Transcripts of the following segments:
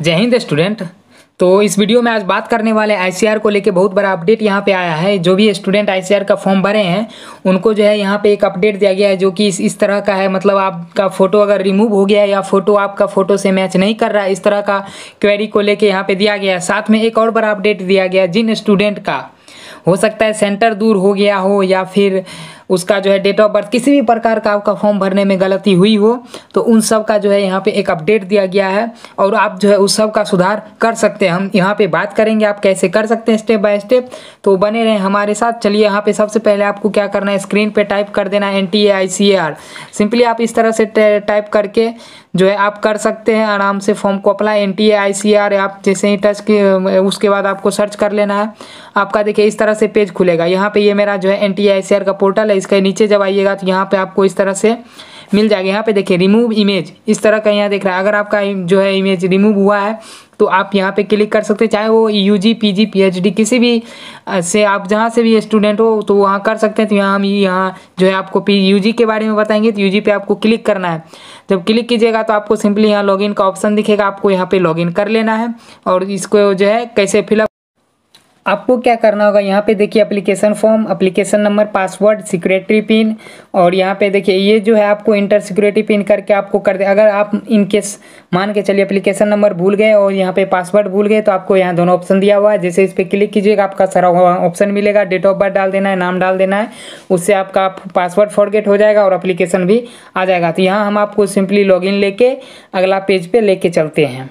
जय हिंद स्टूडेंट। तो इस वीडियो में आज बात करने वाले आईसीआर को लेके बहुत बड़ा अपडेट यहाँ पे आया है। जो भी स्टूडेंट आईसीआर का फॉर्म भरे हैं, उनको जो है यहाँ पे एक अपडेट दिया गया है, जो कि इस इस तरह का है। मतलब आपका फ़ोटो अगर रिमूव हो गया या फ़ोटो आपका फ़ोटो से मैच नहीं कर रहा है इस तरह का क्वेरी को लेके यहाँ पे दिया गया है। साथ में एक और बड़ा अपडेट दिया गया जिन स्टूडेंट का। हो सकता है सेंटर दूर हो गया हो या फिर उसका जो है डेट ऑफ़ बर्थ किसी भी प्रकार का आपका फॉर्म भरने में गलती हुई हो तो उन सब का जो है यहाँ पे एक अपडेट दिया गया है और आप जो है उस सब का सुधार कर सकते हैं। हम यहाँ पे बात करेंगे आप कैसे कर सकते हैं स्टेप बाय स्टेप तो बने रहें हमारे साथ। चलिए यहाँ पे सबसे पहले आपको क्या करना है स्क्रीन पर टाइप कर देना N T A I C A R simply आप इस तरह से टाइप करके जो है आप कर सकते हैं, आराम से फॉर्म को अप्लाई एन टी आप जैसे ही टच के उसके बाद आपको सर्च कर लेना है। आपका देखिए इस तरह से पेज खुलेगा। यहाँ पे ये मेरा जो है एन टी का पोर्टल है, इसके नीचे जब आइएगा तो यहाँ पे आपको इस तरह से मिल जाएगा। यहाँ पे देखिए रिमूव इमेज इस तरह का यहाँ देख रहा है। अगर आपका जो है इमेज रिमूव हुआ है तो आप यहाँ पे क्लिक कर सकते हैं। चाहे वो U G P G P H D किसी भी से आप जहाँ से भी स्टूडेंट हो तो वहाँ कर सकते हैं। तो यहाँ हम यहाँ जो है आपको पी यू जी के बारे में बताएँगे। तो यू जी पे आपको क्लिक करना है। जब क्लिक कीजिएगा तो आपको सिंपली यहाँ लॉगिन का ऑप्शन दिखेगा, आपको यहाँ पे लॉगिन कर लेना है और इसको जो है कैसे फिलअप आपको क्या करना होगा? यहाँ पे देखिए application form application number password security pin और यहाँ पे देखिए ये जो है आपको इंटर सिक्योरिटी पिन करके आपको कर दे। अगर आप इनकेस मान के चलिए एप्लीकेशन नंबर भूल गए और यहाँ पे पासवर्ड भूल गए तो आपको यहाँ दोनों ऑप्शन दिया हुआ है। जैसे इस पर क्लिक कीजिएगा, आपका सारा ऑप्शन मिलेगा। डेट ऑफ़ बर्थ डाल देना है, नाम डाल देना है, उससे आपका पासवर्ड फॉरगेट हो जाएगा और अप्लीकेशन भी आ जाएगा। तो यहाँ हम आपको सिंपली लॉगिन लेके अगला पेज पे लेके चलते हैं।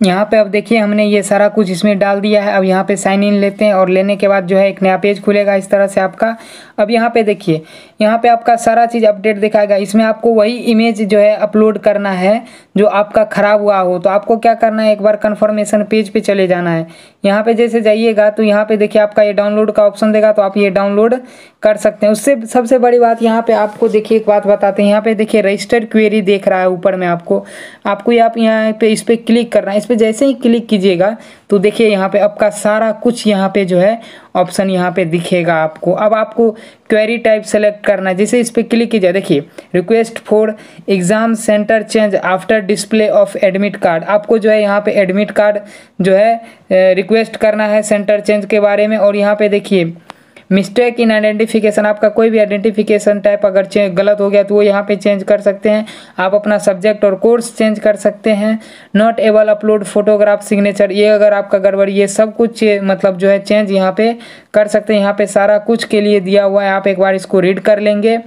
यहाँ पे अब देखिए, हमने ये सारा कुछ इसमें डाल दिया है। अब यहाँ पे साइन इन लेते हैं और लेने के बाद जो है एक नया पेज खुलेगा इस तरह से आपका। अब यहाँ पे देखिए, यहाँ पे आपका सारा चीज़ अपडेट दिखाएगा। इसमें आपको वही इमेज जो है अपलोड करना है, जो आपका ख़राब हुआ हो। तो आपको क्या करना है? एक बार कन्फर्मेशन पेज पे चले जाना है। यहाँ पे जैसे जाइएगा तो यहाँ पे देखिए आपका ये डाउनलोड का ऑप्शन देगा तो आप ये डाउनलोड कर सकते हैं। उससे सबसे बड़ी बात यहाँ पे आपको देखिए एक बात बताते हैं। यहाँ पे देखिए रजिस्टर्ड क्वेरी देख रहा है ऊपर में आपको। आपको आप यहाँ पे इस पर क्लिक करना है। इस पर जैसे ही क्लिक कीजिएगा तो देखिए, यहाँ पे आपका सारा कुछ यहाँ पे जो है ऑप्शन यहाँ पे दिखेगा आपको। अब आपको क्वेरी टाइप सेलेक्ट करना है। जैसे इस पर क्लिक कीजिए। देखिए request for exam centre change after display of admit card आपको जो है यहाँ पे एडमिट कार्ड जो है रिक्वेस्ट करना है सेंटर चेंज के बारे में। और यहाँ पे देखिए मिस्टेक इन आइडेंटिफिकेशन, आपका कोई भी आइडेंटिफिकेशन टाइप अगर गलत हो गया तो वो यहाँ पे चेंज कर सकते हैं। आप अपना सब्जेक्ट और कोर्स चेंज कर सकते हैं। Not able upload photograph signature ये अगर आपका गड़बड़, ये सब कुछ मतलब जो है चेंज यहाँ पे कर सकते हैं। यहाँ पे सारा कुछ के लिए दिया हुआ है। आप एक बार इसको रीड कर लेंगे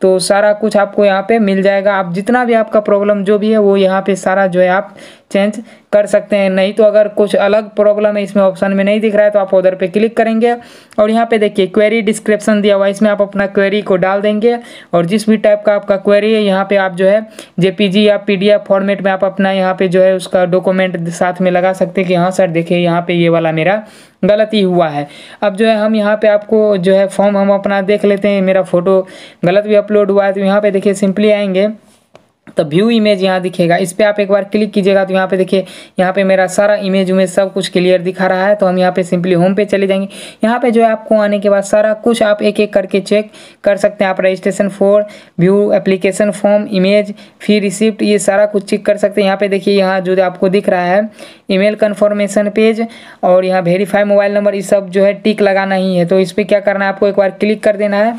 तो सारा कुछ आपको यहाँ पे मिल जाएगा। आप जितना भी आपका प्रॉब्लम जो भी है, वो यहाँ पे सारा जो है आप चेंज कर सकते हैं। नहीं तो अगर कुछ अलग प्रॉब्लम है, इसमें ऑप्शन में नहीं दिख रहा है तो आप उधर पे क्लिक करेंगे। और यहाँ पे देखिए क्वेरी डिस्क्रिप्शन दिया हुआ है। इसमें आप अपना क्वेरी को डाल देंगे। और जिस भी टाइप का आपका क्वेरी है, यहाँ पे आप जो है जेपीजी या पीडीएफ फॉर्मेट में आप अपना यहाँ पे जो है उसका डॉक्यूमेंट साथ में लगा सकते हैं कि हाँ सर देखिए यहाँ पे ये वाला मेरा गलती हुआ है। अब जो है हम यहाँ पे आपको जो है फॉर्म हम अपना देख लेते हैं। मेरा फ़ोटो गलत भी अपलोड हुआ है तो यहाँ पे देखिए सिंपली आएँगे। तो व्यू इमेज यहाँ दिखेगा। इस पर आप एक बार क्लिक कीजिएगा तो यहाँ पे देखिए, यहाँ पे मेरा सारा इमेज उमेज सब कुछ क्लियर दिखा रहा है। तो हम यहाँ पे सिंपली होम पे चले जाएँगे। यहाँ पे जो है आपको आने के बाद सारा कुछ आप एक एक करके चेक कर सकते हैं। आप registration for view application form image fee receipt ये सारा कुछ चेक कर सकते हैं। यहाँ पे देखिए, यहाँ जो आपको दिख रहा है ईमेल कन्फर्मेशन पेज और यहाँ वेरीफाई मोबाइल नंबर ये सब जो है टिक लगाना ही है। तो इस पर क्या करना है? आपको एक बार क्लिक कर देना है।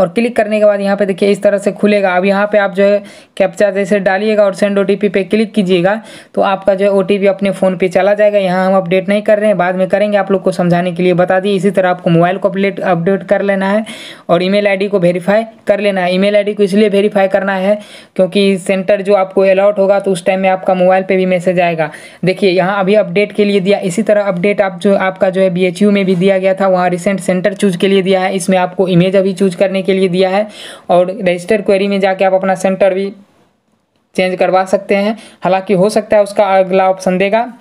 और क्लिक करने के बाद यहाँ पे देखिए इस तरह से खुलेगा। अब यहाँ पे आप जो है कैप्चा जैसे डालिएगा और सेंड ओटीपी पे क्लिक कीजिएगा तो आपका जो है ओटीपी अपने फ़ोन पे चला जाएगा। यहाँ हम अपडेट नहीं कर रहे हैं, बाद में करेंगे। आप लोग को समझाने के लिए बता दिए। इसी तरह आपको मोबाइल को अपडेट अपडेट कर लेना है और ईमेल आईडी को वेरीफाई कर लेना है। ईमेल आईडी को इसलिए वेरीफाई करना है क्योंकि सेंटर जो आपको अलाउट होगा तो उस टाइम में आपका मोबाइल पर भी मैसेज आएगा। देखिए, यहाँ अभी अपडेट के लिए दिया, इसी तरह अपडेट आप जो, आपका जो है BHU में भी दिया गया था, वहाँ रिसेंट सेंटर चूज़ के लिए दिया है। इसमें आपको इमेज अभी चूज़ करने के लिए दिया है और रजिस्टर क्वेरी में जाके आप अपना सेंटर भी चेंज करवा सकते हैं। हालाँकि हो सकता है उसका अगला ऑप्शन देगा।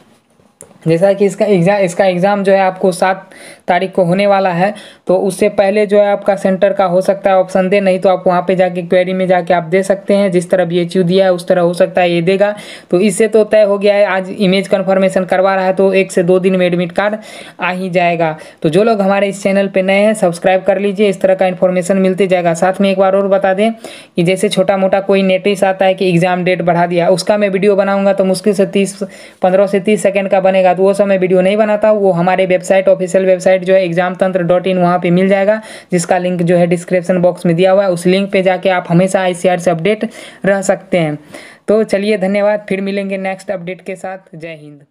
जैसा कि इसका एग्ज़ाम इसका एग्ज़ाम जो है आपको सात तारीख को होने वाला है तो उससे पहले जो है आपका सेंटर का हो सकता है ऑप्शन दे, नहीं तो आप वहाँ पे जाके क्वेरी में जाके आप दे सकते हैं, जिस तरह बी दिया है, उस तरह हो सकता है ये देगा। तो इससे तो तय हो गया है, आज इमेज कन्फर्मेशन करवा रहा है तो एक से दो दिन में एडमिट कार्ड आ ही जाएगा। तो जो लोग हमारे इस चैनल पर नए हैं सब्सक्राइब कर लीजिए, इस तरह का इन्फॉर्मेशन मिलते जाएगा। साथ में एक बार और बता दें कि जैसे छोटा मोटा कोई नोटिस आता है कि एग्ज़ाम डेट बढ़ा दिया, उसका मैं वीडियो बनाऊँगा तो मुश्किल से तीस, पंद्रह से तीस सेकेंड का बनेगा। तो वो समय वीडियो नहीं बनाता, वो हमारे वेबसाइट ऑफिशियल वेबसाइट जो है एग्ज़ाम तंत्र डॉट इन वहाँ पर मिल जाएगा, जिसका लिंक जो है डिस्क्रिप्शन बॉक्स में दिया हुआ है, उस लिंक पर जाके आप हमेशा आईसीआर से अपडेट रह सकते हैं। तो चलिए, धन्यवाद, फिर मिलेंगे नेक्स्ट अपडेट के साथ। जय हिंद।